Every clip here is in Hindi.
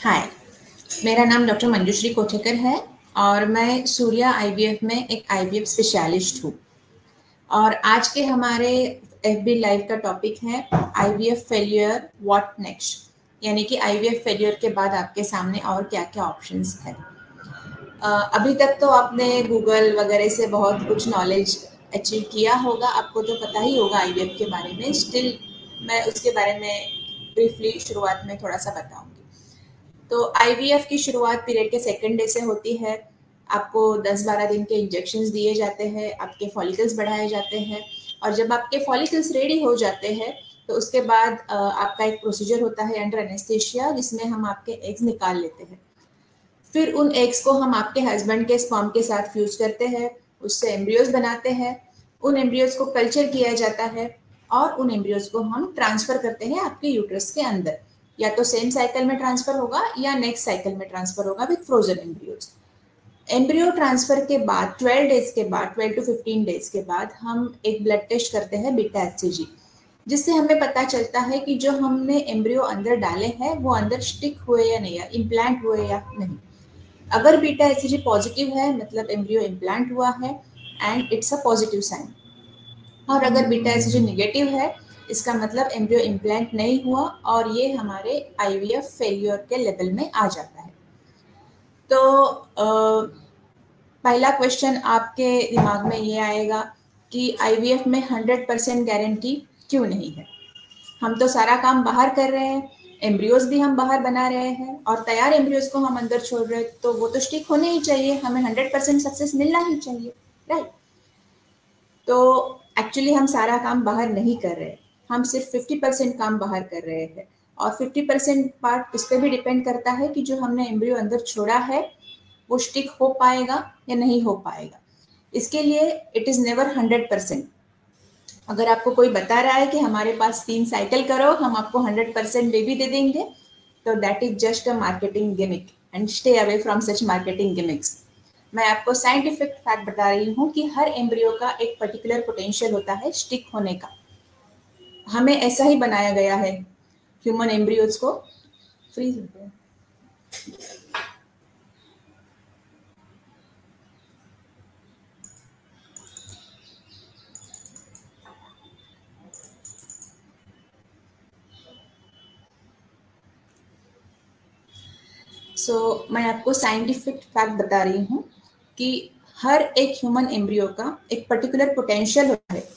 हाय मेरा नाम डॉक्टर मंजूश्री कोठेकर है और मैं सूर्या आईवीएफ में एक आईवीएफ स्पेशलिस्ट हूँ। और आज के हमारे एफ़ बी लाइव का टॉपिक है आईवीएफ फेलियर व्हाट नेक्स्ट यानी कि आईवीएफ फेलियर के बाद आपके सामने और क्या क्या ऑप्शंस है अभी तक तो आपने गूगल वगैरह से बहुत कुछ नॉलेज अचीव किया होगा, आपको तो पता ही होगा आईवीएफ के बारे में। स्टिल मैं उसके बारे में ब्रीफली शुरुआत में थोड़ा सा बताऊँगी तो आईवीएफ की शुरुआत पीरियड के सेकेंड डे से होती है। आपको 10-12 दिन के इंजेक्शन दिए जाते हैं, आपके फॉलिकल्स बढ़ाए जाते हैं और जब आपके फॉलिकल्स रेडी हो जाते हैं तो उसके बाद आपका एक प्रोसीजर होता है अंडर एनेस्थेशिया जिसमें हम आपके एग्स निकाल लेते हैं। फिर उन एग्स को हम आपके हस्बैंड के स्पॉम के साथ फ्यूज करते हैं, उससे एम्ब्रियोज बनाते हैं। उन एम्ब्रियोज को कल्चर किया जाता है और उन एम्ब्रियोज को हम ट्रांसफ़र करते हैं आपके यूट्रस के अंदर। या तो सेम साइकिल में ट्रांसफ़र होगा या नेक्स्ट साइकिल में ट्रांसफ़र होगा with frozen embryos embryo transfer के बाद 12 डेज़ के बाद 12 टू 15 डेज़ के बाद हम एक ब्लड टेस्ट करते हैं बीटा एच जिससे हमें पता चलता है कि जो हमने एम्ब्रियो अंदर डाले हैं, वो अंदर स्टिक हुए या नहीं, या इम्प्लांट हुए या नहीं. अगर बीटा एच पॉजिटिव है मतलब एम्ब्रियो इम्प्लांट हुआ है and it's a positive sign और अगर बीटा एच निगेटिव है इसका मतलब एम्ब्रियो इम्प्लांट नहीं हुआ और ये हमारे आईवीएफ फेलियर के लेवल में आ जाता है। तो आ, पहला क्वेश्चन आपके दिमाग में ये आएगा कि आईवीएफ में हंड्रेड परसेंट गारंटी क्यों नहीं है? हम तो सारा काम बाहर कर रहे हैं एम्ब्रियोज भी हम बाहर बना रहे हैं और तैयार एम्ब्रियोज को हम अंदर छोड़ रहे हैं तो वो तो स्टिक होने ही चाहिए हमें हंड्रेड परसेंट सक्सेस मिलना ही चाहिए राइट तो एक्चुअली हम सारा काम बाहर नहीं कर रहे। हम सिर्फ़ फिफ्टी परसेंट काम बाहर कर रहे हैं। और फिफ्टी परसेंट पार्ट इस पर भी डिपेंड करता है कि जो हमने एम्ब्रियो अंदर छोड़ा है, वो स्टिक हो पाएगा या नहीं हो पाएगा। इसके लिए it is never hundred percent अगर आपको कोई बता रहा है कि हमारे पास तीन साइकिल करो, हम आपको हंड्रेड परसेंट बेबी दे देंगे तो that is just a marketing gimmick and stay away from such marketing gimmicks मैं आपको साइंटिफिक फैक्ट बता रही हूँ कि हर एम्ब्रियो का एक पर्टिकुलर पोटेंशियल होता है स्टिक होने का। हमें ऐसा ही बनाया गया है ह्यूमन एम्ब्रियोज को। फ्रीज होते सो so, मैं आपको साइंटिफिक फैक्ट बता रही हूँ कि हर एक ह्यूमन एम्ब्रियो का एक पर्टिकुलर पोटेंशियल होता है।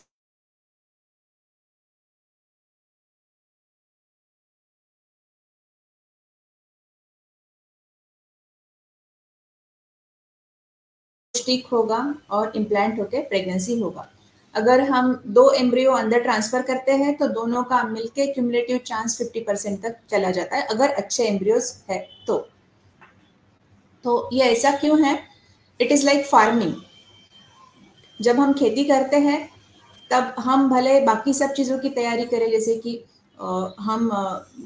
स्टिक होगा और इम्प्लांट होकर प्रेगनेंसी होगा। अगर हम दो एम्ब्रियो अंदर ट्रांसफ़र करते हैं तो दोनों का मिलके क्यूमुलेटिव चांस 50 परसेंट तक चला जाता है, अगर अच्छे एम्ब्रियोज है तो। तो ये ऐसा क्यों है? इट इज़ लाइक फ़ार्मिंग जब हम खेती करते हैं, तब हम भले बाकी सब चीज़ों की तैयारी करें, जैसे कि हम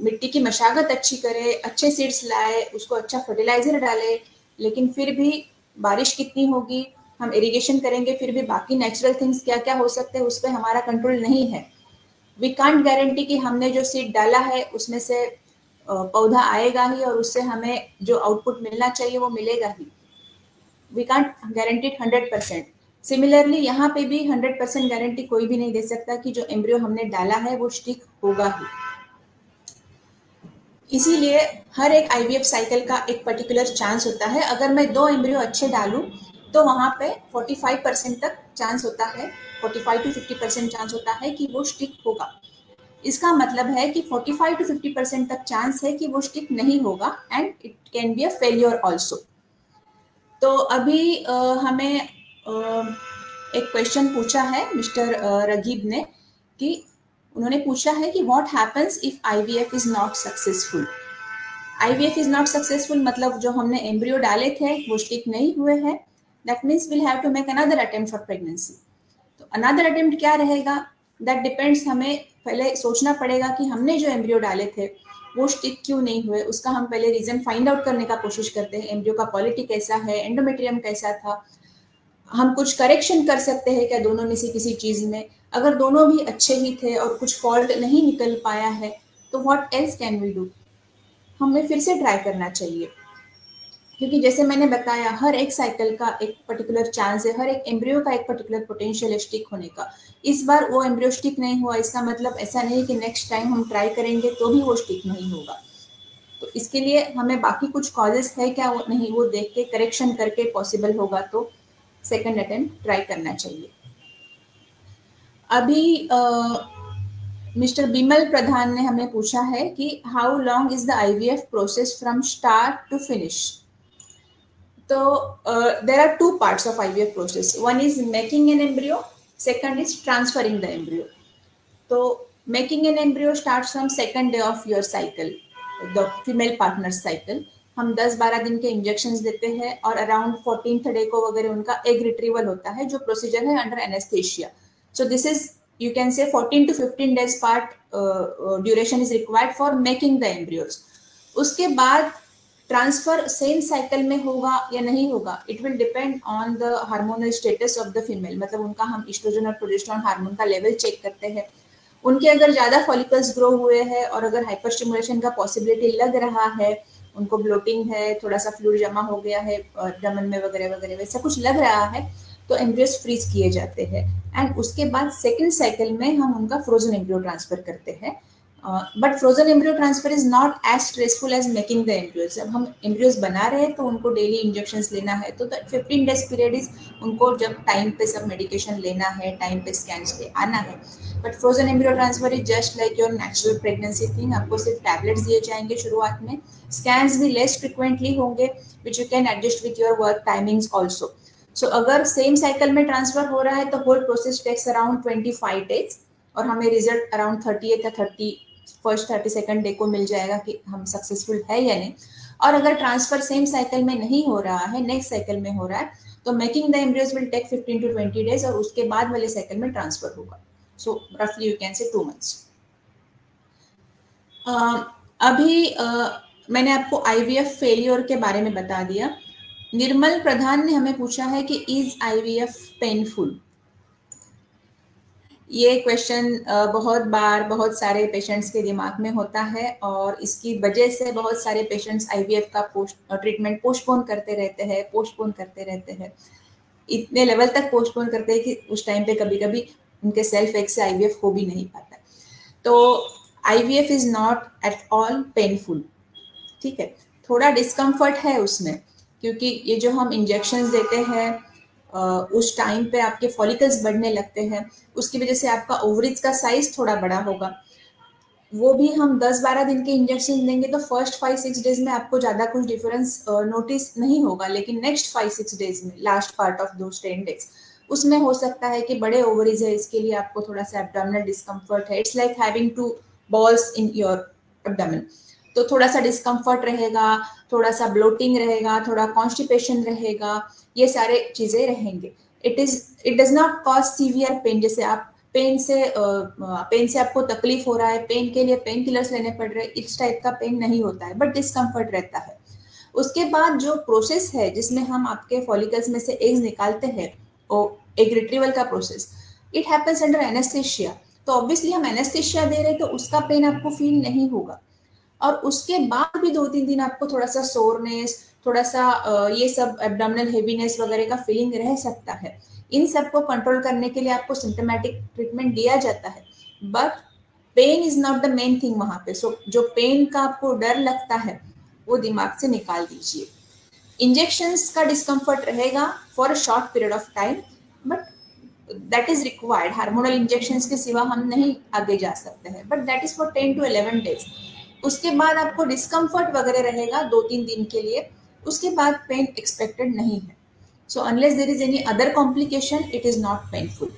मिट्टी की मशागत अच्छी करें, अच्छे सीड्स लाए, उसको अच्छा फर्टिलाइज़र डालें, लेकिन फिर भी बारिश कितनी होगी, हम इरिगेशन करेंगे, फिर भी बाकी नेचुरल थिंग्स क्या क्या हो सकते हैं, उस पर हमारा कंट्रोल नहीं है। वी कांट गारंटी कि हमने जो सीड डाला है, उसमें से पौधा आएगा ही और उससे हमें जो आउटपुट मिलना चाहिए, वो मिलेगा ही। We can't guarantee hundred percent similarly यहाँ पे भी हंड्रेड परसेंट गारंटी कोई भी नहीं दे सकता कि जो एम्ब्रियो हमने डाला है, वो स्टिक होगा ही। इसीलिए हर एक आईवीएफ साइकिल का एक पर्टिकुलर चांस होता है। अगर मैं दो एम्ब्रियो अच्छे डालूं तो वहाँ पे 45 परसेंट तक चांस होता है 45 टू 50 परसेंट चांस होता है कि वो स्टिक होगा। इसका मतलब है कि 45 टू 50 परसेंट तक चांस है कि वो स्टिक नहीं होगा and it can be a failure also तो अभी हमें एक क्वेश्चन पूछा है मिस्टर रगीब ने कि उन्होंने पूछा है कि what happens if IVF is not successful IVF is not successful मतलब जो हमने एम्ब्रियो डाले थे, वो स्टिक नहीं हुए हैं। That means will have to make another attempt for pregnancy तो अनदर अटेम्प्ट क्या रहेगा? दैट डिपेंड्स हमें पहले सोचना पड़ेगा कि हमने जो एम्ब्रियो डाले थे, वो स्टिक क्यों नहीं हुए? उसका हम पहले रीजन फाइंड आउट करने का कोशिश करते हैं एम्ब्रियो का क्वालिटी कैसा है एंडोमेट्रियम कैसा था। हम कुछ करेक्शन कर सकते हैं क्या दोनों में से किसी चीज़ में? अगर दोनों भी अच्छे ही थे और कुछ फॉल्ट नहीं निकल पाया है तो what else can we do हमें फिर से ट्राई करना चाहिए। क्योंकि जैसे मैंने बताया, हर एक साइकिल का एक पर्टिकुलर चांस है, हर एक एम्ब्रियो का एक पर्टिकुलर पोटेंशियल स्टिक होने का। इस बार वो एम्ब्रियो स्टिक नहीं हुआ, इसका मतलब ऐसा नहीं कि नेक्स्ट टाइम हम ट्राई करेंगे तो भी वो स्टिक नहीं होगा। तो इसके लिए हमें बाकी कुछ कॉजेस है क्या वो नहीं, वो देख के करेक्शन करके पॉसिबल होगा तो सेकेंड अटेम्प्ट ट्राई करना चाहिए। अभी मिस्टर बिमल प्रधान ने हमें पूछा है कि how long is the IVF process from start to finish तो there are two parts of IVF process one is making an embryo second is transferring the embryo तो making an embryo start from second day of your cycle the female partner cycle हम 10-12 दिन के इंजेक्शन देते हैं और अराउंड फोर्टीन डे को वगैरह उनका एग रिट्रीवल होता है, जो प्रोसीजर है under anaesthesia so this is you can say 14 to 15 days part uh, uh, duration is required for making the embryos. उसके बाद ट्रांसफ़र सेम साइकिल में होगा या नहीं होगा it will depend on the hormonal status of the female मतलब उनका हम इस्ट्रोजन और प्रोजेस्ट्रॉन हार्मोन का लेवल चेक करते हैं। उनके अगर ज़्यादा फॉलिकल्स ग्रो हुए हैं और अगर हाइपर स्टिमुलेशन का पॉसिबिलिटी लग रहा है उनको ब्लोटिंग है थोड़ा सा फ्लूड जमा हो गया है डमन में वगैरह वगैरह वैसा कुछ लग रहा है तो एम्ब्रियोस फ्रीज किए जाते हैं। एंड उसके बाद सेकेंड साइकिल में हम उनका फ्रोजन एम्ब्रियो ट्रांसफ़र करते हैं। But frozen embryo transfer is not as stressful as making the embryos जब हम एम्ब्रियोज बना रहे हैं तो उनको डेली इंजेक्शन लेना है। तो फिफ्टीन डेज़ पीरियड इज़ उनको जब टाइम पे सब मेडिकेशन लेना है टाइम पे स्कैन पे आना है। But frozen embryo transfer is just like your natural pregnancy thing आपको सिर्फ़ टैबलेट्स दिए जाएँगे शुरुआत में। स्कैन्स भी लेस फ्रिक्वेंटली होंगे which you can adjust with your work timings also so so, अगर सेम साइकिल में ट्रांसफ़र हो रहा है तो whole process takes around twenty five days और हमें रिज़ल्ट अराउंड थर्टी या thirty first thirty second day को मिल जाएगा कि हम सक्सेसफुल है या नहीं। और अगर ट्रांसफ़र सेम साइकिल में नहीं हो रहा है नेक्स्ट साइकिल में हो रहा है तो making the embryos will take fifteen to twenty days और उसके बाद वाले साइकिल में ट्रांसफ़र होगा। सो रफली you can say two months अभी uh, मैंने आपको आईवीएफ फेलियर के बारे में बता दिया। निर्मल प्रधान ने हमें पूछा है कि इज़ आईवीएफ पेनफुल ये क्वेश्चन बहुत बार बहुत सारे पेशेंट्स के दिमाग में होता है और इसकी वजह से बहुत सारे पेशेंट्स आईवीएफ का पोस्ट ट्रीटमेंट पोस्टपोन करते रहते हैं पोस्टपोन करते रहते हैं। इतने लेवल तक पोस्टपोन करते हैं कि उस टाइम पे कभी कभी उनके सेल्फ एक से आईवीएफ हो भी नहीं पाता। तो IVF is not at all painful ठीक है? थोड़ा डिस्कम्फर्ट है उसमें। क्योंकि ये जो हम इंजेक्शन देते हैं उस टाइम पे आपके फॉलिकल्स बढ़ने लगते हैं, उसकी वजह से आपका ओवरिज का साइज़ थोड़ा बड़ा होगा। वो भी हम 10-12 दिन के इंजेक्शन देंगे तो फ़र्स्ट फाइव सिक्स डेज़ में आपको ज़्यादा कुछ डिफरेंस नोटिस नहीं होगा, लेकिन नेक्स्ट फाइव सिक्स डेज़ में लास्ट पार्ट ऑफ़ दो टेन डेज़ उसमें हो सकता है कि बड़े ओवरीज है, इसके लिए आपको थोड़ा सा एबडामिनल डिस्कम्फर्ट है। It's like having two balls in your abdomen तो थोड़ा सा डिस्कम्फर्ट रहेगा थोड़ा सा ब्लोटिंग रहेगा, थोड़ा कॉन्स्टिपेशन रहेगा, ये सारे चीज़ें रहेंगे। It is it does not cause severe pain जैसे आप पेन से पेन से आपको तकलीफ़ हो रहा है पेन के लिए पेन किलर्स लेने पड़ रहे हैं, इस टाइप का पेन नहीं होता है बट डिस्कम्फर्ट रहता है। उसके बाद जो प्रोसेस है, जिसमें हम आपके फॉलिकल्स में से एग्स निकालते हैं एग रिट्रीवल का process it happens under anaesthesia तो ऑब्वियसली हम एनेस्थेशिया दे रहे हैं तो उसका पेन आपको फील नहीं होगा। और उसके बाद भी दो तीन दिन आपको थोड़ा सा सोरनेस थोड़ा सा ये सब एबडामिनल हेवीनेस वगैरह का फीलिंग रह सकता है। इन सबको कंट्रोल करने के लिए आपको सिम्टोमेटिक ट्रीटमेंट दिया जाता है। But pain is not the main thing वहाँ पे। सो so, जो पेन का आपको डर लगता है वो दिमाग से निकाल दीजिए। इंजेक्शन का डिस्कम्फर्ट रहेगा for a short period of time but that is required hormonal injection के सिवा हम नहीं आगे जा सकते हैं। But that is for ten to eleven days उसके बाद आपको डिस्कम्फर्ट वगैरह रहेगा दो तीन दिन के लिए। उसके बाद पेन एक्सपेक्टेड नहीं है। So unless there is any other complication it is not painful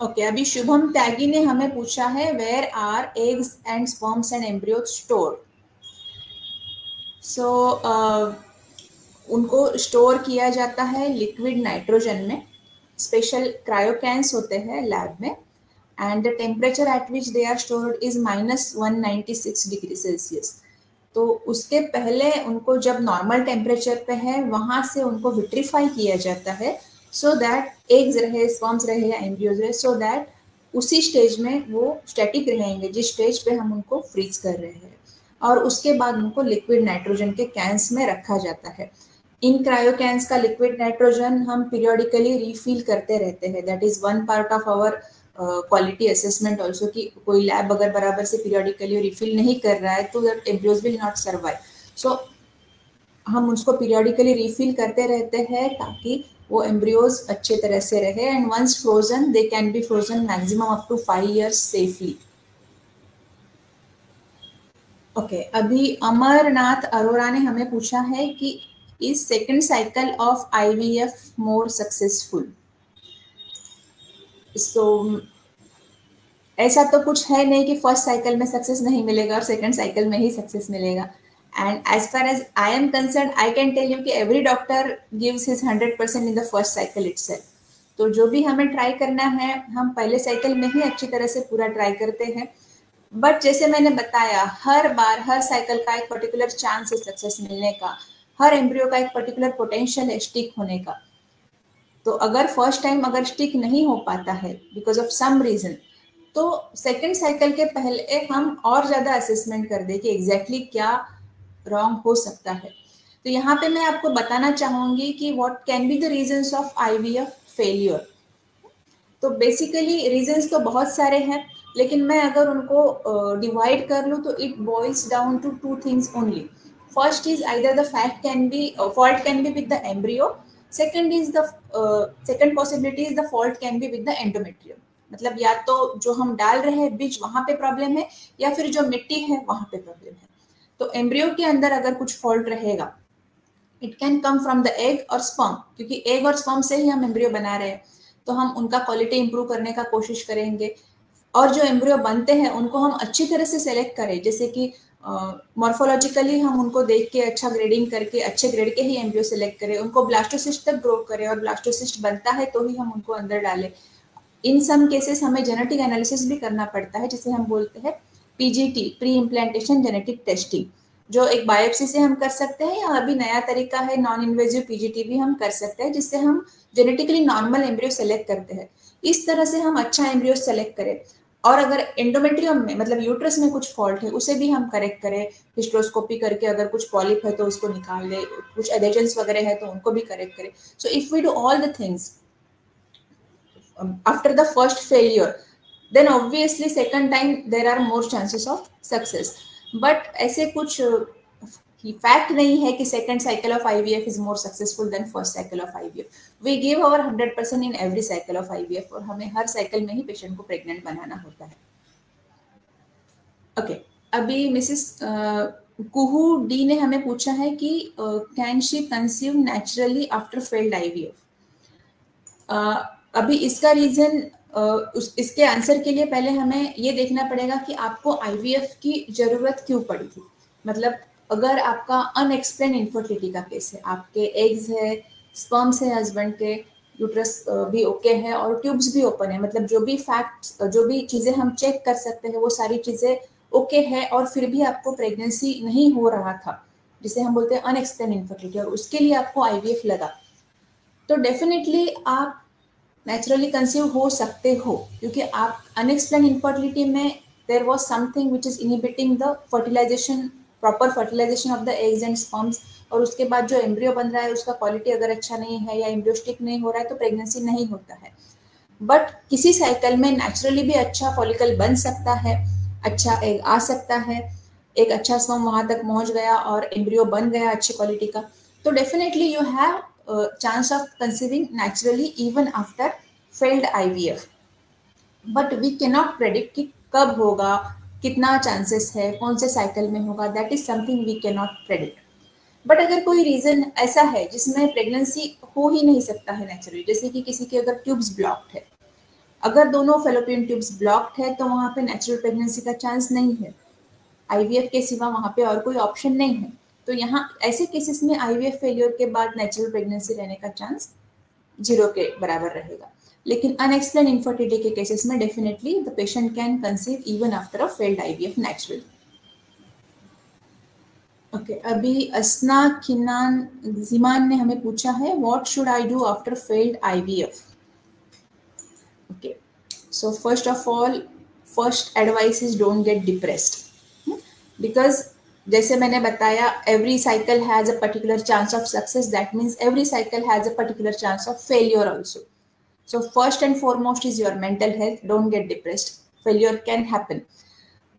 okay अभी शुभम त्यागी ने हमें पूछा है where are eggs and sperms and embryo store so उनको स्टोर किया जाता है लिक्विड नाइट्रोजन में। स्पेशल क्रायोकैंस होते हैं लैब में। And the temperature at which they are stored is minus 196 degree Celsius तो उसके पहले उनको जब नॉर्मल टेम्परेचर पे है, वहाँ से उनको विट्रीफाई किया जाता है सो दैट एग्स रहे स्पॉम्स रहे या एम्ब्रियोज रहे सो दैट उसी स्टेज में वो स्टैटिक रहेंगे, जिस स्टेज पे हम उनको फ्रीज कर रहे हैं। और उसके बाद उनको लिक्विड नाइट्रोजन के कैंस में रखा जाता है। इन क्रायो कैंस का लिक्विड नाइट्रोजन हम पीरियोडिकली रिफिल करते रहते हैं। That is one part of our quality assessment also कि कोई लैब अगर बराबर से पीरियोडिकली रिफिल नहीं कर रहा है तो that will not survive so हम उसको पीरियोडिकली रिफिल करते रहते हैं ताकि वो एम्ब्रियोज अच्छे तरह से रहे and once frozen they can be frozen maximum up to five years safely okay अभी अमरनाथ अरोरा ने हमें पूछा है कि is second cycle of IVF more successful so ऐसा तो कुछ है नहीं कि फ़र्स्ट साइकिल में सक्सेस नहीं मिलेगा और सेकंड साइकिल में ही सक्सेस मिलेगा। And as far as I am concern I can tell you कि every doctor gives his hundred percent in the first cycle it तो जो भी हमें ट्राई करना है, हम पहले साइकिल में ही अच्छी तरह से पूरा ट्राई करते हैं। बट जैसे मैंने बताया, हर बार, हर साइकिल का एक पर्टिकुलर चांस है सक्सेस मिलने का। हर एम्ब्रियो का एक पर्टिकुलर पोटेंशियल है स्टिक होने का। तो अगर फ़र्स्ट टाइम अगर स्टिक नहीं हो पाता है बिकॉज़ ऑफ़ सम रीजन तो सेकेंड साइकिल के पहले हम और ज़्यादा असेसमेंट कर दे कि एग्जैक्टली exactly क्या रॉन्ग हो सकता है। तो यहाँ पे मैं आपको बताना चाहूँगी कि what can be the reasons of IVF failure तो बेसिकली रीजंस तो बहुत सारे हैं लेकिन मैं अगर उनको डिवाइड uh, कर लूँ तो it boils down to two things only first is either the fact can be fault can be with the embryo second is the second possibility is the fault can be with the endometrium मतलब या तो जो हम डाल रहे हैं, बीज वहाँ पे प्रॉब्लम है, या फिर जो मिट्टी है, वहाँ पे प्रॉब्लम है। तो एम्ब्रियो के अंदर अगर कुछ फॉल्ट रहेगा it can come from the egg और स्पर्म क्योंकि एग और स्पर्म से ही हम एम्ब्रियो बना रहे हैं। तो हम उनका क्वालिटी इंप्रूव करने का कोशिश करेंगे। और जो एम्ब्रियो बनते हैं, उनको हम अच्छी तरह से सेलेक्ट करें, जैसे कि मॉर्फोलॉजिकली हम उनको देख के अच्छा ग्रेडिंग करके, अच्छे ग्रेड के ही एम्ब्रियो सेलेक्ट करें, उनको ब्लास्टोसिस्ट तक ग्रो करें और ब्लास्टोसिस्ट बनता है तो ही हम उनको अंदर डालें। इन सम केसेस हमें जेनेटिक एनालिसिस भी करना पड़ता है, जिसे हम बोलते हैं PGT pre implantation genetic testing जो एक बायोप्सी से हम कर सकते हैं या अभी नया तरीका है नॉन इन्वेजिव पीजीटी भी हम कर सकते हैं, जिससे हम जेनेटिकली नॉर्मल एम्ब्रियो सेलेक्ट करते हैं। इस तरह से हम अच्छा एम्ब्रियो सेलेक्ट करें। और अगर एंडोमेट्रियम में मतलब यूट्रस में कुछ फॉल्ट है, उसे भी हम करेक्ट करें हिस्ट्रोस्कोपी करके अगर कुछ पॉलिप है तो उसको निकाल ले, कुछ एडेजेंस वगैरह है तो उनको भी करेक्ट करें। So if we do all the things after the first failure then obviously second time there are more chances of success but ऐसे कुछ फैक्ट नहीं है कि second cycle of IVF is more successful than first cycle of IVF we give our hundred percent in every cycle of IVF और हमें हर साइकिल में ही पेशेंट को प्रेग्नेंट बनाना होता है। ओके okay, अभी मिसिस कुहू डी ने हमें पूछा है कि can she conceive naturally after failed IVF अभी इसका रीजन उस इसके आंसर के लिए पहले हमें ये देखना पड़ेगा कि आपको आईवीएफ की ज़रूरत क्यों पड़ी थी? मतलब अगर आपका अनएक्सप्लेन इन्फर्टिलिटी का केस है, आपके एग्स है स्पर्म्स है हस्बैंड के यूट्रस भी ओके okay है और ट्यूब्स भी ओपन है मतलब जो भी फैक्ट जो भी चीज़ें हम चेक कर सकते हैं, वो सारी चीज़ें ओके okay है और फिर भी आपको प्रेगनेंसी नहीं हो रहा था, जिसे हम बोलते हैं अनएक्सप्लेन इन्फर्टिलिटी और उसके लिए आपको आईवीएफ लगा। तो डेफिनेटली आप नेचुरली कंसीव हो सकते हो, क्योंकि आप अनएक्सप्लेन इन्फर्टिलिटी में there was something which is inhibiting the fertilisation proper fertilisation of the eggs and sperms और उसके बाद जो एम्ब्रियो बन रहा है, उसका क्वालिटी अगर अच्छा नहीं है या एम्ब्रियो स्टिक नहीं हो रहा है तो प्रेगनेंसी नहीं होता है। बट किसी साइकिल में नेचुरली भी अच्छा फॉलिकल बन सकता है अच्छा एग आ सकता है, एक अच्छा स्पर्म वहाँ तक पहुँच गया और एम्ब्रियो बन गया अच्छी क्वालिटी का तो definitely you have chance of conceiving naturally even after failed IVF but we cannot predict कि कब होगा कितना चांसेस है, कौन से साइकिल में होगा that is something we can not predict but अगर कोई रीजन ऐसा है जिसमें प्रेगनेंसी हो ही नहीं सकता है नेचुरली जैसे कि किसी के अगर ट्यूब्स ब्लॉक्ड है, अगर दोनों फेलोपियन ट्यूब्स ब्लॉक्ड है तो वहाँ पे नेचुरल प्रेगनेंसी का चांस नहीं है। आईवीएफ के सिवा वहाँ पे और कोई ऑप्शन नहीं है। तो यहाँ ऐसे केसेस में आईवीएफ फेलियर के बाद नेचुरल प्रेगनेंसी रहने का चांस ज़ीरो के बराबर रहेगा। लेकिन अनएक्सप्लेन इन्फर्टिलिटी के केसेस में definitely the patient can conceive even after a failed IVF natural okay अभी असना किनान जिमान ने हमें पूछा है what should I do after failed IVF okay so first of all first advice is don't get depressed because जैसे मैंने बताया every cycle has a particular chance of success that means every cycle has a particular chance of failure also so, first and foremost is your mental health. Don't get depressed. Failure can happen.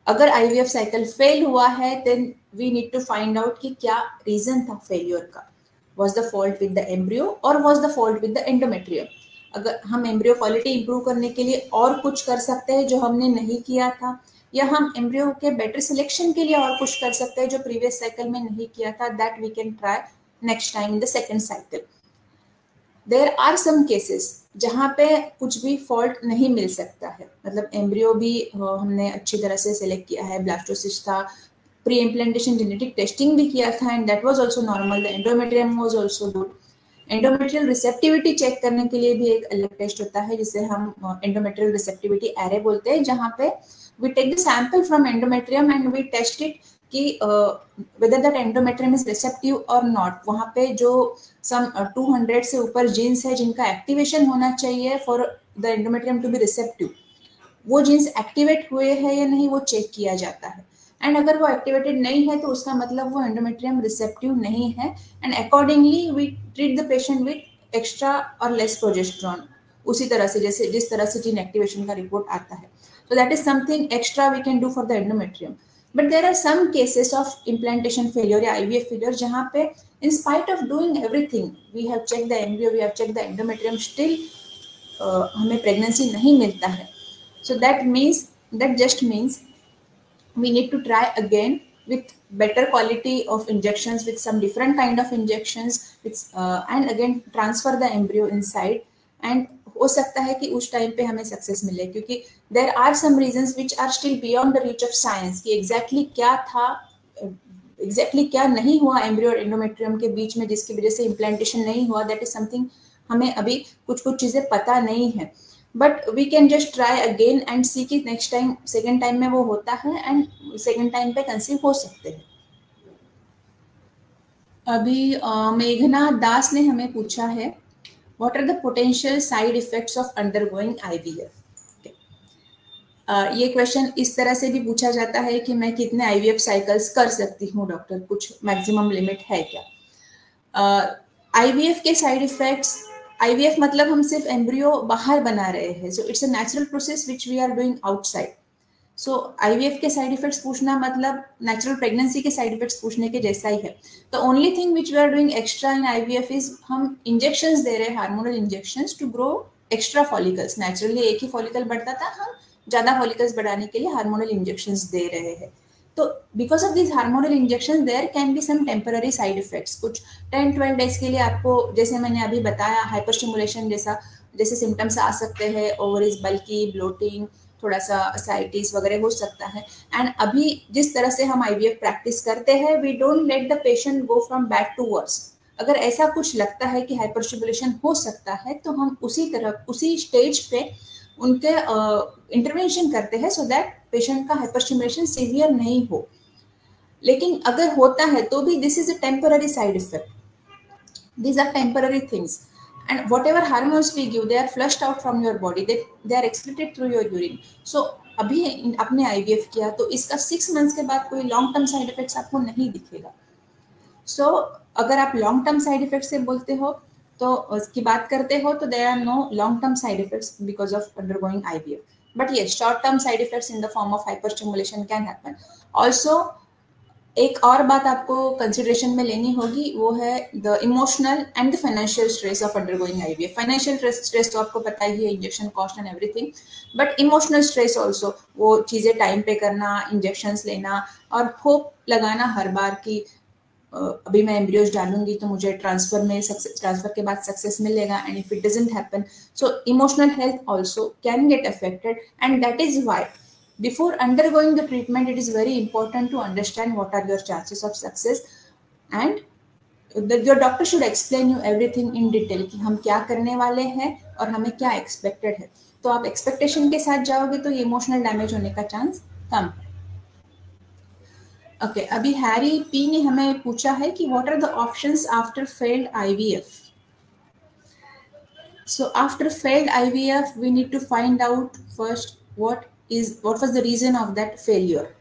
अगर आईवीएफ साइकिल फेल हुआ है then we need to find out कि क्या रीजन था फेलियर का. Was the fault with the embryo और was the fault with the endometrium अगर हम एम्ब्रियो क्वालिटी इंप्रूव करने के लिए और कुछ कर सकते हैं जो हमने नहीं किया था, या हम एम्ब्रियो के बेटर सिलेक्शन के लिए और कुछ कर सकते हैं जो प्रीवियस साइकिल में नहीं किया था that we can try next time in the second cycle there are some cases जहाँ पे कुछ भी फॉल्ट नहीं मिल सकता है। मतलब एम्ब्रियो भी हमने अच्छी तरह से सिलेक्ट किया है। ब्लास्टोसिस था प्री इम्प्लांटेशन जेनेटिक टेस्टिंग भी किया था and that was also normal the endometrium was also good endometrial receptivity check करने के लिए भी एक अलग टेस्ट होता है, जिसे हम एंडोमेट्रियल रिसेप्टिविटी एरे बोलते हैं, जहाँ पे we take the sample from endometrium and we test it कि whether that endometrium is receptive और नॉट वहाँ पे जो सम टू हंड्रेड से ऊपर जीन्स है जिनका एक्टिवेशन होना चाहिए for the endometrium to be receptive वो जीन्स एक्टिवेट हुए हैं या नहीं, वो चेक किया जाता है। एंड अगर वो एक्टिवेटेड नहीं है तो उसका मतलब वो एंडोमेट्रियम रिसेप्टिव नहीं है। And accordingly we treat the patient with extra और लेस प्रोजेस्ट्रॉन उसी तरह से, जैसे, जिस तरह से जीन एक्टिवेशन का रिपोर्ट आता है। So that is something extra we can do for the endometrium but there are some cases of implantation failure या IVF failure जहाँ पे in spite of doing everything we have checked the embryo we have checked the endometrium still uh, हमें pregnancy नहीं मिलता है so that means that just means we need to try again with better quality of injections with some different kind of injections with uh, and again transfer the embryo inside and हो सकता है कि उस टाइम पे हमें सक्सेस मिले, क्योंकि there are some reason which are still beyond the reach of science कि एग्जैक्टली क्या था एग्जैक्टली exactly क्या नहीं हुआ एम्ब्रियो और एंडोमेट्रियम के बीच में जिसकी वजह से इम्प्लांटेशन नहीं हुआ दैट इज़ समथिंग हमें अभी कुछ कुछ चीज़ें पता नहीं है। But we can just try again and see कि नेक्स्ट टाइम सेकेंड टाइम में वो होता है एंड सेकेंड टाइम पे कंसीव हो सकते हैं। अभी मेघना दास ने हमें पूछा है what are the potential side effects of undergoing IVF Uh, ये क्वेश्चन इस तरह से भी पूछा जाता है कि मैं कितने आईवीएफ साइकिल्स कर सकती हूँ डॉक्टर कुछ मैक्सिमम लिमिट है क्या? आईवीएफ uh, के साइड इफेक्ट्स आईवीएफ मतलब हम सिर्फ़ एम्ब्रियो बाहर बना रहे हैं so it's a natural process which we are doing outside so IVF के साइड इफेक्ट्स पूछना मतलब नेचुरल प्रेगनेंसी के साइड इफेक्ट्स पूछने के जैसा ही है। The only thing which we are doing extra in IVF is हम इंजेक्शंस दे रहे हैं hormonal injections to grow extra follicles naturally एक ही फॉलिकल बढ़ता था, हम ज़्यादा फॉलिकल्स बढ़ाने के लिए हार्मोनल इंजेक्शंस दे रहे हैं। तो because of this hormonal injection there can be some temporary side effects कुछ टेन ट्वेल्व डेज़ के लिए आपको, जैसे मैंने अभी बताया हाइपर जैसा, जैसे सिम्टम्स आ सकते हैं ओवर इज़ बल्कि ब्लोटिंग थोड़ा सा साइटिस वगैरह हो सकता है। एंड अभी जिस तरह से हम आईवीएफ प्रैक्टिस करते हैं we don't let the patient go from bad to worse अगर ऐसा कुछ लगता है कि हाइपरस्टिमुलेशन हो सकता है तो हम उसी तरह उसी स्टेज पे उनके इंटरवेंशन uh, करते हैं सो दैट पेशेंट का हाइपरस्टिमुलेशन सीवियर नहीं हो। लेकिन अगर होता है तो भी this is a temporary side effect these are temporary things and whatever hormones we give they are flushed out from your body. They they are excreted through your urine. So अभी आपने आईवीएफ किया तो इसका सिक्स मंथ्स के बाद कोई लॉन्ग टर्म साइड इफेक्ट्स आपको नहीं दिखेगा। सो so, अगर आप लॉन्ग टर्म साइड इफ़ेक्ट से बोलते हो तो उसकी बात करते हो तो there are no long term side effects because of undergoing IVF but ये short term side effects in the form of hyper can happen also एक और बात आपको कंसिडरेशन में लेनी होगी, वो है the emotional and the financial stress of undergoing IVF financial stress तो आपको पता ही है injection cost and everything but emotional stress also वो चीज़ें टाइम पे करना इंजेक्शन लेना, और होप लगाना हर बार की अभी मैं एम्ब्रियोज डालूँगी तो मुझे ट्रांसफ़र में ट्रांसफ़र के बाद सक्सेस मिलेगा and if it doesn't happen so emotional health also can get affected and that is why before undergoing the treatment it is very important to understand what are your chances of success and the, your doctor should explain you everything in detail हम क्या करने वाले हैं और हमें क्या एक्सपेक्टेड है तो आप एक्सपेक्टेशन के साथ जाओगे तो इमोशनल डैमेज होने का चांस कम है ओके okay, अभी हैरी पी ने हमें पूछा है कि what are the options after failed IVF So after failed IVF, we need to find out first what is, what was the reason of that failure.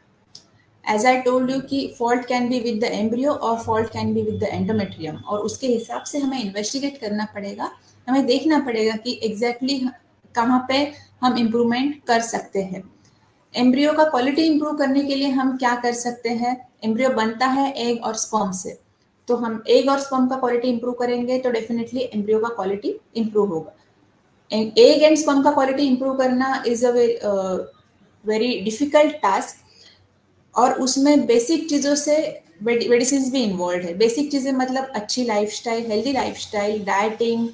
As I told you कि fault can be with the embryo or fault can be with the endometrium. और उसके हिसाब से हमें investigate करना पड़ेगा हमें देखना पड़ेगा कि exactly कहाँ पे हम इम्प्रूवमेंट कर सकते हैं एम्ब्रियो का क्वालिटी इंप्रूव करने के लिए हम क्या कर सकते हैं एम्ब्रियो बनता है एग और स्पर्म से तो हम एग और स्पर्म का क्वालिटी इंप्रूव करेंगे तो डेफिनेटली एम्ब्रियो का क्वालिटी इंप्रूव होगा एग एंड स्पर्म का क्वालिटी इंप्रूव करना is a very difficult task और उसमें बेसिक चीज़ों से मेडिसिन भी इन्वॉल्व है। बेसिक चीज़ें मतलब अच्छी life lifestyle healthy lifestyle dieting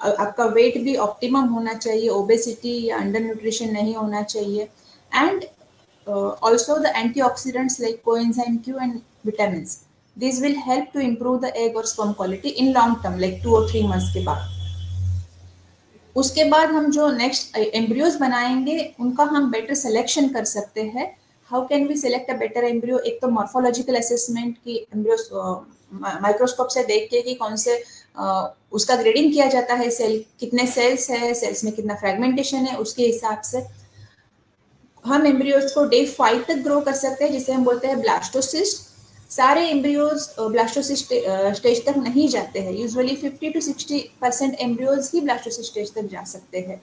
आपका वेट भी ऑप्टिमम होना चाहिए ओबेसिटी या अंडर न्यूट्रिशन नहीं होना चाहिए। And also the antioxidants like coenzyme Q and vitamin this will help to improve the egg और sperm quality in long term like two और थ्री मंथ्स के बाद। उसके बाद हम जो नेक्स्ट एम्ब्रियोज बनाएँगे उनका हम बेटर सिलेक्शन कर सकते हैं। How can we select a better embryo एक तो मॉर्फोलॉजिकल असेसमेंट की एम्ब्रियो माइक्रोस्कोप से देख के कि कौन से uh, उसका ग्रेडिंग किया जाता है सेल कितने सेल्स है सेल्स में कितना फ्रेगमेंटेशन है उसके हिसाब से। हम एम्ब्रियोज को डे फाइव तक ग्रो कर सकते हैं जिसे हम बोलते हैं ब्लास्टोसिस्ट सारे एम्ब्रियोज ब्लास्टोसिस स्टेज तक नहीं जाते हैं। यूजुअली 50 टू 60 परसेंट एम्ब्रियोज ही ब्लास्टोसिस स्टेज तक जा सकते हैं।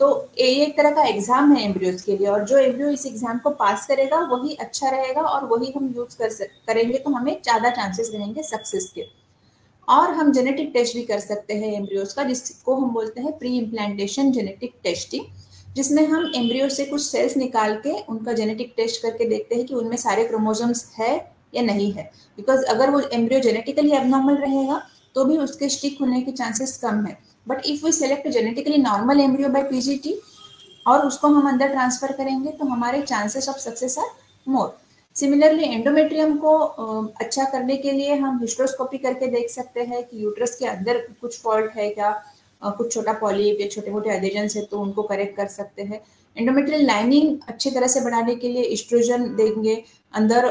तो ये एक तरह का एग्ज़ाम है एम्ब्रियोज के लिए, और जो एम्ब्रियो इस एग्ज़ाम को पास करेगा, वही अच्छा रहेगा, और वही हम यूज़ कर करेंगे तो हमें ज़्यादा चांसेस रहेंगे सक्सेस के। और हम जेनेटिक टेस्ट भी कर सकते हैं एम्ब्रियोज का, जिसको हम बोलते हैं प्री इम्प्लांटेशन जेनेटिक टेस्टिंग जिसमें हम एम्ब्रियो से कुछ सेल्स निकाल के उनका जेनेटिक टेस्ट करके देखते हैं कि उनमें सारे क्रोमोजोम्स है या नहीं है। बिकॉज़ अगर वो एम्ब्रियो जेनेटिकली एबनॉर्मल रहेगा तो भी उसके स्टिक होने के चांसेस कम है। But if we select genetically normal embryo by PGT और उसको हम अंदर ट्रांसफ़र करेंगे तो हमारे chances of success are more similarly endometrium को अच्छा करने के लिए हम हिस्ट्रोस्कोपी करके देख सकते हैं कि यूट्रस के अंदर कुछ फॉल्ट है क्या? कुछ छोटा पॉलिप या छोटे मोटे एडिजन्स है तो उनको करेक्ट कर सकते हैं। एंडोमेट्रियल लाइनिंग अच्छी तरह से बढ़ाने के लिए इस्ट्रोजन देंगे। अंदर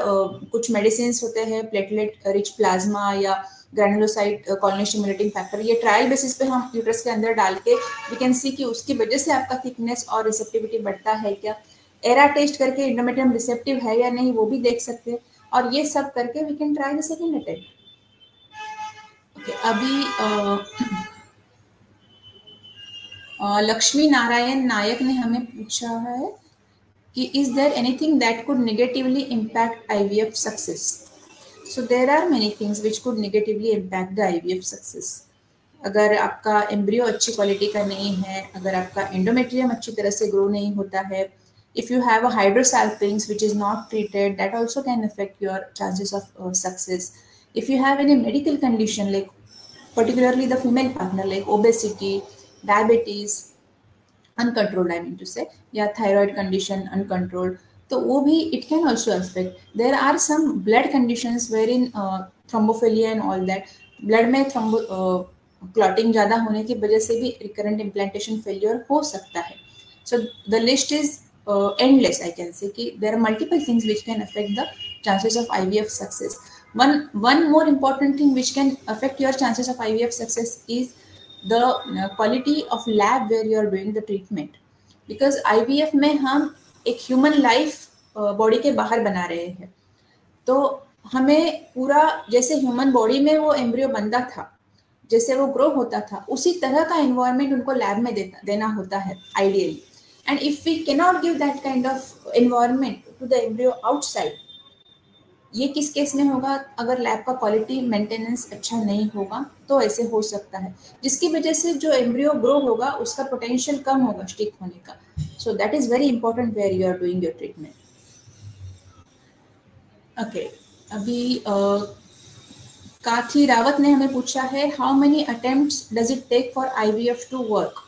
कुछ मेडिसिन होते हैं प्लेटलेट रिच प्लाज्मा या ग्रेनुलोसाइट कॉलोनी स्टिमुलेटिंग फैक्टर ये ट्रायल बेसिस पे हम यूट्रस के अंदर डाल के वी कैन सी कि उसकी वजह से आपका थिकनेस और रिसेप्टिविटी बढ़ता है क्या? एरा टेस्ट करके इंडोमेट्रियम रिसेप्टिव है या नहीं वो भी देख सकते हैं और ये सब करके we can try the second attempt अभी लक्ष्मी नारायण नायक ने हमें पूछा है कि is there anything that could negatively impact IVF success so there are many things which could negatively impact the IVF success अगर आपका एम्ब्रियो अच्छी क्वालिटी का नहीं है अगर आपका एंडोमेट्रियम अच्छी तरह से ग्रो नहीं होता है if you have a hydrosalpinx which is not treated that also can affect your chances of uh, success if you have any medical condition like particularly the female partner like obesity diabetes uncontrolled I mean to say या थायराइड कंडीशन अनकंट्रोल्ड तो वो भी it can also affect there are some blood condition where in thrombophilia and all that blood में थ्रम्बो क्लॉटिंग ज़्यादा होने की वजह से भी रिकरेंट इम्प्लांटेशन फेल्योर हो सकता है. So the list is endless I can say there are multiple things which can affect the chances of I V F success one one more important thing which can affect your chances of I V F success is the uh, quality of lab where you are doing the treatment. Because ivf में हम एक ह्यूमन लाइफ बॉडी के बाहर बना रहे हैं। तो हमें पूरा जैसे ह्यूमन बॉडी में वो एम्ब्रियो बनता था जैसे वो ग्रो होता था उसी तरह का एनवायरनमेंट उनको लैब में देता देना होता है ideally and if we cannot give that kind of environment to the embryo outside ये किस केस में होगा? अगर लैब का क्वालिटी मेंटेनेंस अच्छा नहीं होगा तो ऐसे हो सकता है। जिसकी वजह से जो एम्ब्रियो ग्रो होगा, उसका पोटेंशियल कम होगा स्टिक होने का। So that is very important where you are doing your treatment okay अभी काथी रावत ने हमें पूछा है how many attempts does it take for IVF to work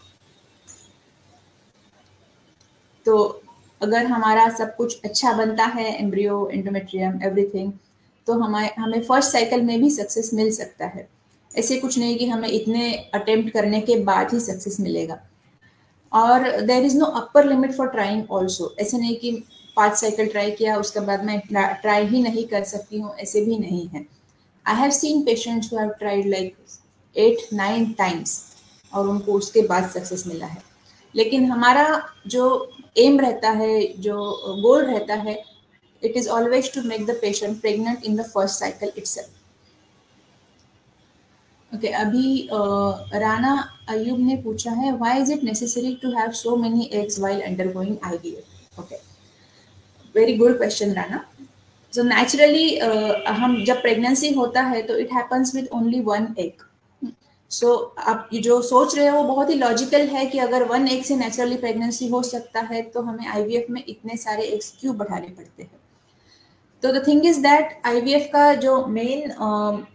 तो अगर हमारा सब कुछ अच्छा बनता है एम्ब्रियो एंडोमेट्रियम एवरीथिंग तो हमारे, हमें फ़र्स्ट साइकिल में भी सक्सेस मिल सकता है। ऐसे कुछ नहीं कि हमें इतने अटेम्प्ट करने के बाद ही सक्सेस मिलेगा। और there is no upper limit for trying also ऐसे नहीं कि पाँच साइकिल ट्राई किया, उसके बाद मैं ट्राई ही नहीं कर सकती हूँ, ऐसे भी नहीं है। I have seen patients have tried like eight nine times और उनको उसके बाद सक्सेस मिला है। लेकिन हमारा जो एम रहता है, जो गोल रहता है it is always to make the patient pregnant in the first cycle it's okay अभी राना अयूब ने पूछा है why is it necessary to have so many eggs while undergoing IVF okay very good question Rana so naturally हम जब प्रेगनेंसी होता है तो it happens with only one egg so so, आप जो सोच रहे हो वो बहुत ही लॉजिकल है कि अगर वन एग से नेचुरली प्रेगनेंसी हो सकता है तो हमें आईवीएफ में इतने सारे एग्स क्यों बढ़ाने पड़ते हैं? तो the thing is that IVF का जो मेन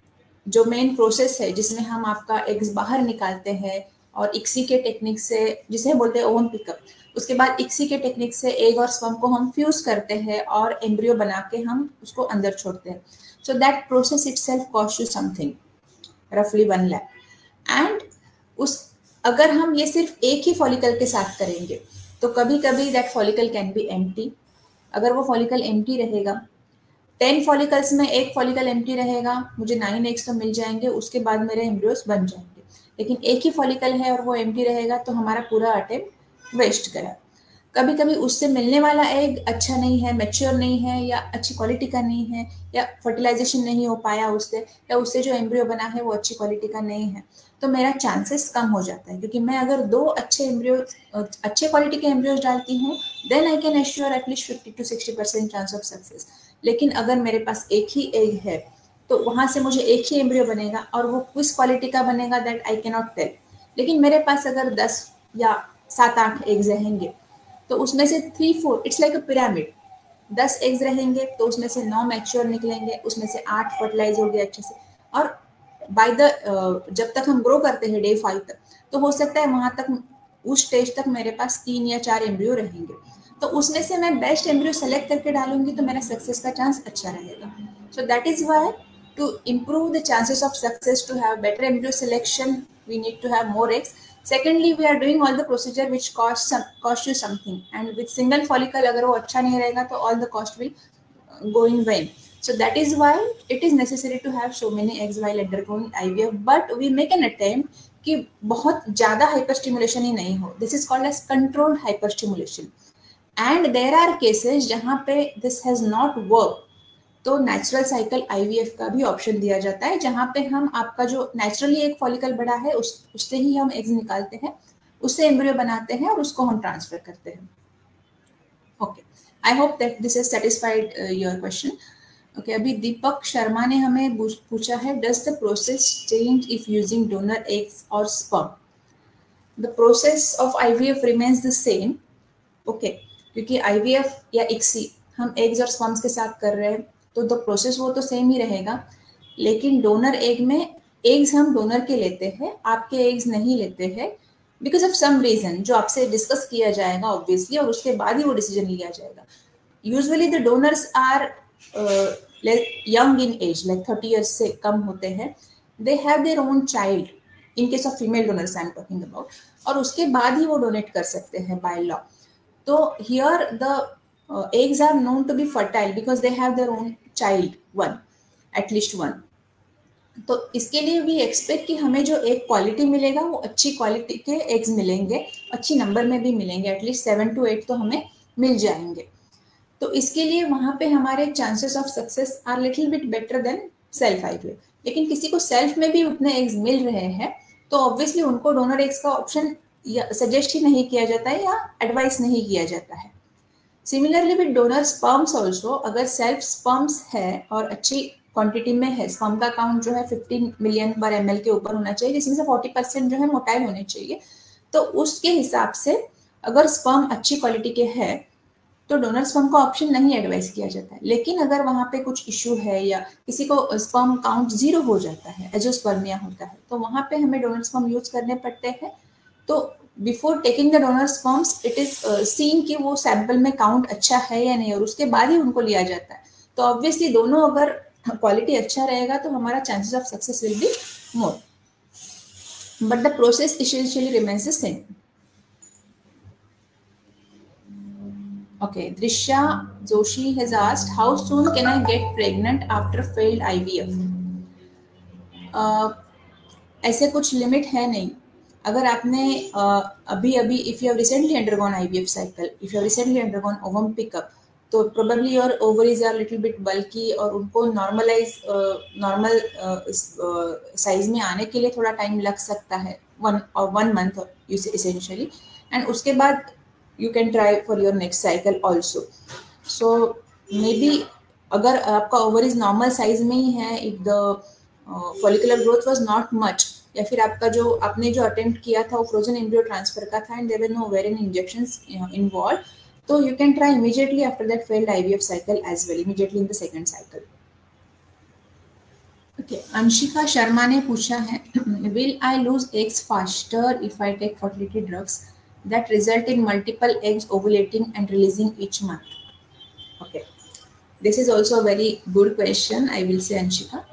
जो मेन प्रोसेस है जिसमें हम आपका एग्स बाहर निकालते हैं और इक्सी के टेक्निक से जिसे बोलते हैं ओवन पिकअप उसके बाद इक्सी के टेक्निक से एग और स्पम को हम फ्यूज करते हैं और एम्ब्रियो बना के हम उसको अंदर छोड़ते हैं। So that process itself cost you something रफली वन लैख एंड उस, अगर हम ये सिर्फ़ एक ही फॉलिकल के साथ करेंगे तो कभी कभी that follicle can be empty अगर वो फॉलिकल एम्प्टी रहेगा टेन फॉलिकल्स में एक फॉलिकल एम्प्टी रहेगा, मुझे नाइन एक्स तो मिल जाएँगे, उसके बाद मेरे एम्ब्रियोस बन जाएँगे. लेकिन एक ही फॉलिकल है और वो एम्प्टी रहेगा तो हमारा पूरा अटेम्प्ट वेस्ट गया कभी कभी उससे मिलने वाला एग अच्छा नहीं है मेच्योर नहीं है, या अच्छी क्वालिटी का नहीं है, या फर्टिलाइजेशन नहीं हो पाया उससे, या उससे जो एम्ब्रियो बना है वो अच्छी क्वालिटी का नहीं है. तो मेरा चांसेस कम हो जाता है, क्योंकि मैं अगर दो अच्छे एम्ब्रियो अच्छे क्वालिटी के एम्ब्रियोज डालती हूँ then I can assure at least fifty to sixty percent chance of success लेकिन अगर मेरे पास एक ही एग है तो वहाँ से मुझे एक ही एम्ब्रियो बनेगा और वो किस क्वालिटी का बनेगा दैट आई कैनॉट टेल लेकिन मेरे पास अगर दस या सात, आठ एग्स रहेंगे तो उसमें से three four it's like a pyramid दस एग्स रहेंगे तो उसमें से नौ मैच्योर निकलेंगे, उसमें से आठ फर्टिलाइज हो गए अच्छे से. और बाय द uh, जब तक हम ग्रो करते हैं डे फाइव तक तो हो सकता है वहाँ तक उस स्टेज तक मेरे पास तीन या चार एम्ब्रियो रहेंगे। तो उसमें से मैं बेस्ट एम्ब्रियो सेलेक्ट करके डालूँगी तो मेरा सक्सेस का चांस अच्छा रहेगा। So that is why to improve the chances of success to have better embryo selection we need to have more we are doing all the procedure which cost some cost you something. And with single follicle agar wo acha nahi rahega to all the cost will go in vain. So that is why it is necessary to have so many eggs while undergoing ivf but we make an attempt कि बहुत ज़्यादा हाइपर स्टिमुलेशन ही नहीं हो। This is called as controlled hyper stimulation and there are cases जहाँ पे दिस हैज़ नॉट वर्क तो नेचुरल साइकिल आईवीएफ का भी ऑप्शन दिया जाता है, जहाँ पे हम आपका जो नेचुरली एक फॉलिकल बड़ा है, उस, उससे ही हम एग्स निकालते हैं, उससे एम्ब्रियो बनाते हैं और उसको हम ट्रांसफ़र करते हैं। Okay I hope that this is satisfied your question okay अभी दीपक शर्मा ने हमें पूछा है does the process change if using donor eggs और sperm the process of IVF remains the same okay क्योंकि आईवीएफ या इक्सी हम एग्स और स्पर्म्स के साथ कर रहे हैं तो द प्रोसेस वो तो सेम ही रहेगा, लेकिन डोनर एग में एग्स हम डोनर के लेते हैं, आपके एग्स नहीं लेते हैं बिकॉज़ ऑफ़ सम रीजन जो आपसे डिस्कस किया जाएगा ऑब्वियसली और उसके बाद ही वो डिसीज़न लिया जाएगा। Usually the donors are young in age like thirty years से कम होते हैं they have their own child in case of female donors I am talking about और उसके बाद ही वो डोनेट कर सकते हैं बाय लॉ तो here the eggs are known to be fertile because they have their own child one at least one तो इसके लिए भी एक्सपेक्ट कि हमें जो एक क्वालिटी मिलेगा, वो अच्छी क्वालिटी के एग्स मिलेंगे, अच्छी नंबर में भी मिलेंगे एटलीस्ट सेवन टू एट तो हमें मिल जाएँगे. तो इसके लिए वहाँ पे हमारे chances of success are little bit better than self IVF लेकिन किसी को सेल्फ में भी उतने एग्स मिल रहे हैं तो ऑब्वियसली उनको डोनर एग्स का ऑप्शन सजेस्ट ही नहीं किया जाता है या एडवाइस नहीं किया जाता है। Similarly with donor sperms also अगर सेल्फ स्पर्म्स है और अच्छी क्वांटिटी में है स्पर्म का काउंट जो है 15 मिलियन पर एमएल के ऊपर होना चाहिए, जिसमें से 40 परसेंट जो है मोटाइल होने चाहिए तो उसके हिसाब से अगर स्पर्म अच्छी क्वालिटी के है तो डोनर स्पर्म का ऑप्शन नहीं एडवाइस किया जाता है। लेकिन अगर वहाँ पे कुछ इश्यू है या किसी को स्पर्म काउंट ज़ीरो हो जाता है एजोस्पर्मिया होता है तो वहाँ पे हमें डोनर स्पर्म यूज़ करने पड़ते हैं। तो before taking the donor sperms it is seen कि वो सैंपल में काउंट अच्छा है या नहीं, और उसके बाद ही उनको लिया जाता है। तो ऑब्वियसली दोनों अगर क्वालिटी अच्छा रहेगा तो हमारा chances of success will be more but the process essentially remains the same Okay, Drisha Joshi has asked, how soon can I get pregnant after failed IVF? Uh, ऐसे कुछ लिमिट है नहीं। अगर आपने अभी अभी if you have recently undergone IVF cycle if you have recently undergone ovum pickup तो probably your ovaries are little bit bulky और उनको नॉर्मलाइज नॉर्मल साइज़ में आने के लिए थोड़ा टाइम लग सकता है। वन और वन मंथ इसेंशियली एंड उसके बाद can try for your next cycle also so maybe अगर आपका ओवरीज नॉर्मल साइज़ में ही है if the follicular growth was not much या फिर आपका जो, आपने जो अटेम्प्ट किया था, वो फ्रोजन एम्ब्रियो ट्रांसफ़र का था and there no wherein injection involve so you can try immediately after that failed IVF cycle as well immediately in the second cycle okay Anshika Sharma ने पूछा है will I lose eggs faster if I take fertility drugs that result in multiple eggs ovulating and releasing each month okay this is also a very good question i will say anshika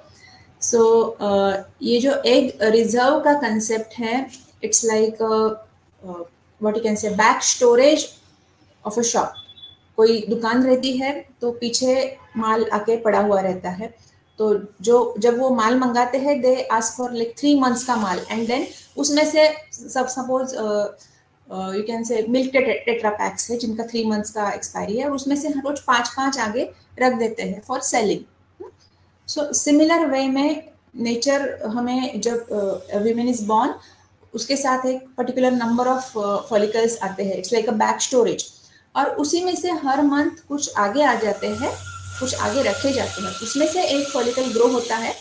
so, uh, ये जो एग रिज़र्व का कंसेप्ट है it's like what you can say back storage of a shop कोई दुकान रहती है तो पीछे माल आके पड़ा हुआ रहता है तो जो जब वो माल मंगाते हैं they ask for like three months का माल एंड देन उसमें से सब suppose you can say milk tetra packs है, जिनका थ्री मंथ्स का एक्सपायरी है, और उसमें से हर रोज पाँच पाँच आगे रख देते हैं for selling so similar way में नेचर हमें जब वीमेन इज़ बॉर्न उसके साथ एक पर्टिकुलर नंबर ऑफ़ फॉलिकल्स आते हैं. It's like a back storage और उसी में से हर मंथ कुछ आगे आ जाते हैं, कुछ आगे रखे जाते हैं. उसमें से एक फॉलिकल ग्रो होता है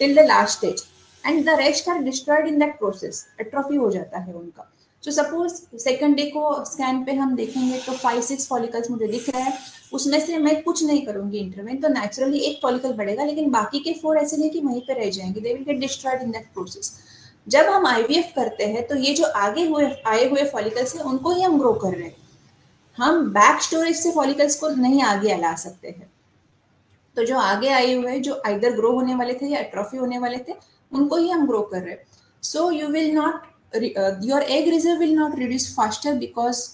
till the last stage and the rest are destroyed in that process atrophy हो जाता है उनका. सो सपोज़ सेकंड डे को स्कैन पे हम देखेंगे तो फाइव सिक्स फॉलिकल्स मुझे दिख रहे हैं। उसमें से मैं कुछ नहीं करूँगी इंटरवेन तो नेचुरली एक फॉलिकल बढ़ेगा, लेकिन बाकी के फोर ऐसे नहीं कि वहीं पे रह जाएँगे। They will get destroyed in that process जब हम आईवीएफ करते हैं तो ये जो आगे हुए, आए हुए फॉलिकल्स हैं, उनको ही हम ग्रो कर रहे हैं। हम बैक स्टोरेज से फॉलिकल्स को नहीं आगे ला सकते हैं। तो जो आगे आए हुए जो आइदर ग्रो होने वाले थे या एट्रॉफी होने वाले थे, उनको ही हम ग्रो कर रहे हैं। So you will not your egg reserve will not reduce faster because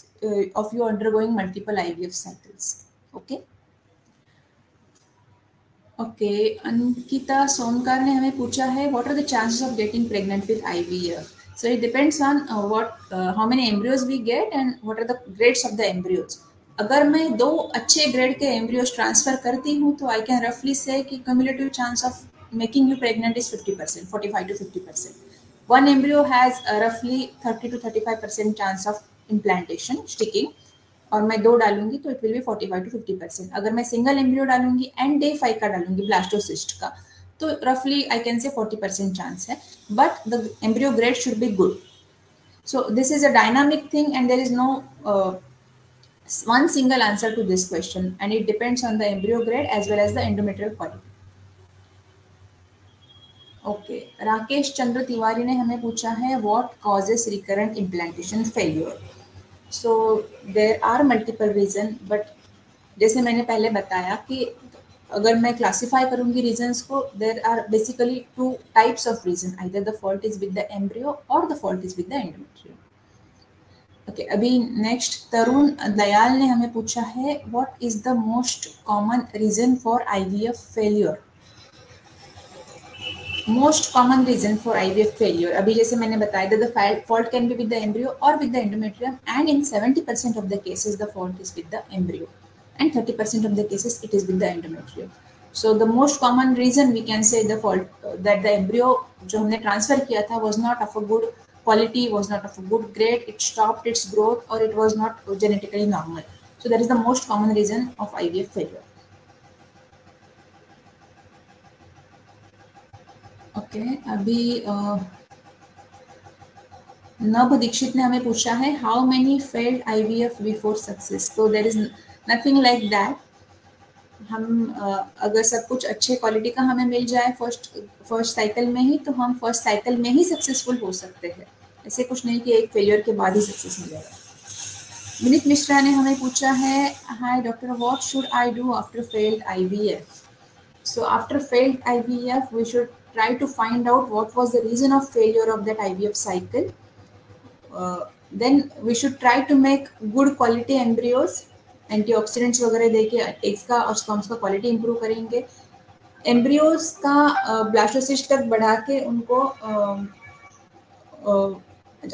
of you undergoing multiple IVF cycles okay okay Ankita Sonkar ने हमें पूछा है what are the chances of getting pregnant with IVF depends on uh, what uh, how many embryos we get and what are the grades of the embryos. अगर मैं दो अच्छे ग्रेड के एम्ब्रियोज ट्रांसफ़र करती हूँ तो आई कैन रफली say cumulative chance of making you pregnant is 50 percent to fifty one embryo has रफली thirty to thirty five percent chance of implantation sticking और मैं दो डालूँगी तो it will be forty five to fifty percent अगर मैं सिंगल एम्ब्रियो डालूँगी एंड डे फाइव का डालूँगी ब्लास्टोसिस्ट का तो रफली I can say forty percent chance है. But the embryo grade should be good so this is a dynamic thing and there is no one single answer to this question. And it depends on the embryo grade as well as the endometrial quality. Okay. Rakesh Chandra Tiwari ने हमें पूछा है what causes recurrent implantation failure so there are multiple reason but जैसे मैंने पहले बताया कि अगर मैं क्लासिफाई करूँगी रीजंस को there are basically two types of reason either the fault is with the embryo और the fault is with the endometrio okay अभी नेक्स्ट तरुण दयाल ने हमें पूछा है what is the most common reason for IVF failure most common reason for IVF failure अभी जैसे मैंने बताया the fault can be with the embryo और with the endometrium and in 70% of the cases the fault is with the embryo and 30% of the cases it is with the endometrium so the most common reason we can say the fault that the embryo जो हमने ट्रांसफर किया था was not of a good quality was not of a good grade it stopped its growth और it was not genetically normal so that is the most common reason of IVF failure Okay, अभी नभ दीक्षित ने हमें पूछा है how many failed IVF before success तो there is nothing like that हम अगर सब कुछ अच्छे क्वालिटी का हमें मिल जाए फ़र्स्ट फ़र्स्ट साइकिल में ही तो हम फ़र्स्ट साइकिल में ही सक्सेसफुल हो सकते हैं। ऐसे कुछ नहीं कि एक फेलियर के बाद ही सक्सेस मिलेगा विनीत मिश्रा ने हमें पूछा है hi doctor what should I do after failed IVF so after failed IVF we should try to find out what was the reason of failure of that IVF cycle. Uh, then we should try to make good quality embryos antioxidants वगैरह देके एग्स का और स्पर्म्स का क्वालिटी इंप्रूव करेंगे एम्ब्रियोज का ब्लास्टोसिस्ट तक बढ़ा के उनको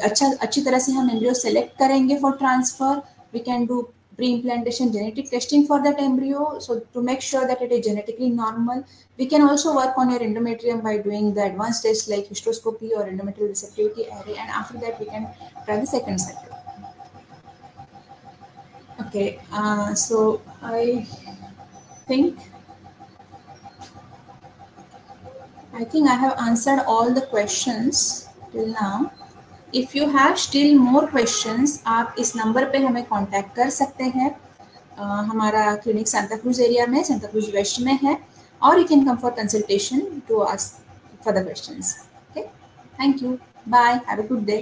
अच्छा अच्छी तरह से हम एम्ब्रियो सेलेक्ट करेंगे for transfer we can do pre-implantation genetic testing for that embryo. So to make sure that it is genetically normal we can also work on your endometrium by doing the advanced tests like hysteroscopy or endometrial receptivity array and after that we can try the second cycle. Okay uh, so i think i think i have answered all the questions till now if you have still more question आप इस नंबर पर हमें कांटेक्ट कर सकते हैं। uh, हमारा क्लिनिक सांता क्रूज एरिया में सांता क्रूज वेस्ट में है और you can come for consultation to ask further questions okay thank you bye have a good day